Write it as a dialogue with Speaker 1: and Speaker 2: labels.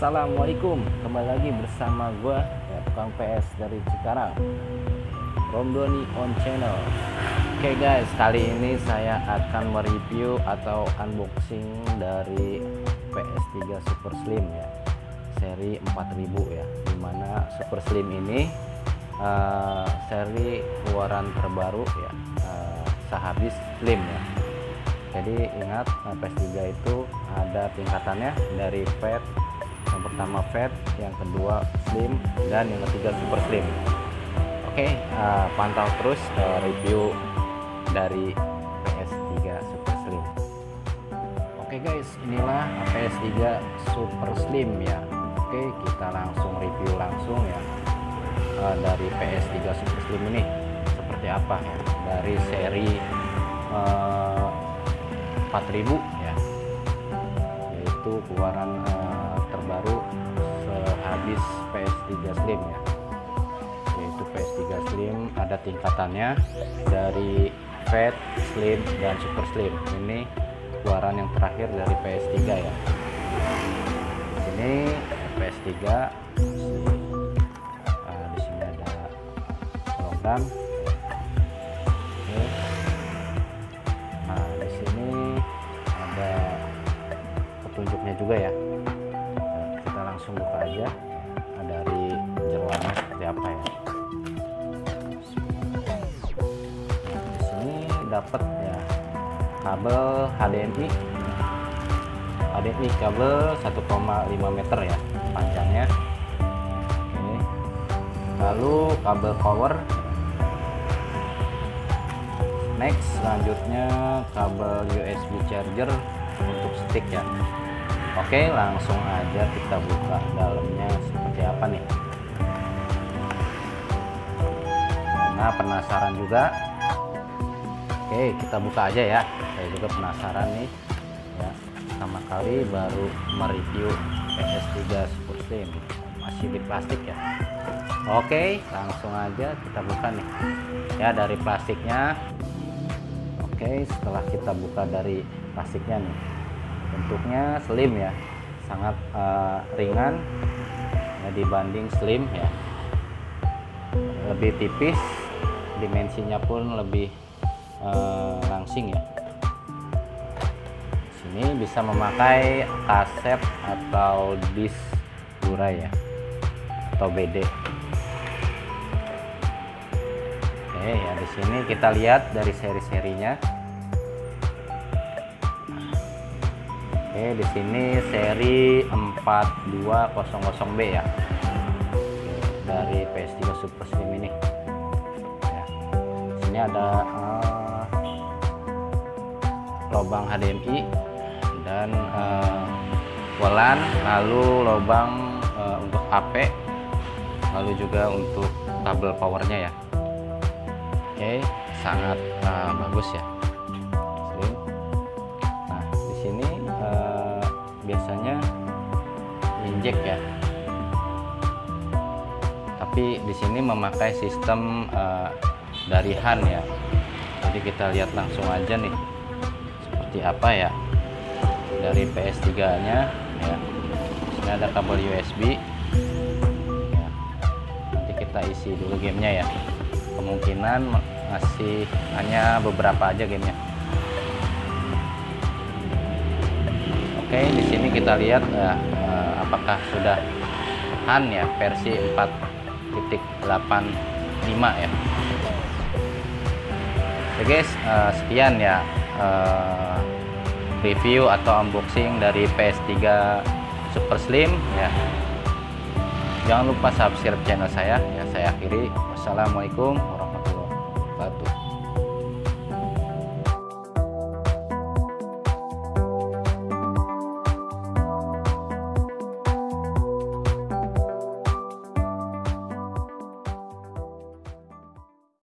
Speaker 1: Assalamualaikum. Kembali lagi bersama gue ya, Tukang PS dari Cikarang Romdoni on channel. Oke guys kali ini saya akan mereview atau unboxing dari PS3 Super Slim ya. Seri 4000 ya Di mana Super Slim ini uh, Seri keluaran terbaru ya uh, Sehabis Slim ya. Jadi ingat PS3 itu ada tingkatannya dari fat yang pertama fat yang kedua slim dan yang ketiga super slim. Oke uh, pantau terus uh, review dari PS3 super slim. Oke guys inilah PS3 super slim ya. Oke kita langsung review langsung ya uh, dari PS3 super slim ini. Seperti apa ya? Dari seri uh, 4000 ya. Yaitu keluaran uh, terbaru sehabis PS3 Slim ya. Yaitu PS3 Slim ada tingkatannya dari Fat, Slim, dan Super Slim. Ini keluaran yang terakhir dari PS3 ya. Ini PS3 uh, di sini ada hologram buka aja? Nah, dari jeroannya seperti apa ya? Di sini dapat ya. Kabel HDMI HDMI kabel 1,5 meter ya panjangnya. Ini. Lalu kabel power. Next selanjutnya kabel USB charger untuk stick ya Oke langsung aja kita buka dalamnya seperti apa nih? Nah penasaran juga. Oke kita buka aja ya. Saya juga penasaran nih. Ya sama kali baru mereview PS3 Super Slim. Masih di plastik ya? Oke langsung aja kita buka nih. Ya dari plastiknya. Oke setelah kita buka dari plastiknya nih bentuknya slim ya. Sangat uh, ringan. Ya, dibanding slim ya. Lebih tipis dimensinya pun lebih uh, langsing ya. Sini bisa memakai kaset atau disk Blu-ray ya. Atau BD Oke ya di sini kita lihat dari seri-serinya Oke, di sini seri 4200B ya. Dari PS3 Super Slim ini. Ya. Sini ada uh, lubang HDMI dan uh, lalu lubang uh, untuk HP, lalu juga untuk kabel powernya ya. Oke, sangat uh, bagus ya. Injek ya. Tapi di sini memakai sistem uh, dari Han ya. Jadi kita lihat langsung aja nih seperti apa ya dari PS3 nya ya. Sini ada kabel USB ya. nanti kita isi dulu gamenya ya. Kemungkinan masih hanya beberapa aja gamenya. Oke, di sini kita lihat uh, apakah sudah Han ya versi 4.85 ya. Oke guys, uh, sekian ya uh, review atau unboxing dari PS3 Super Slim ya. Jangan lupa subscribe channel saya ya. Saya akhiri. Wassalamualaikum warahmatullahi wabarakatuh.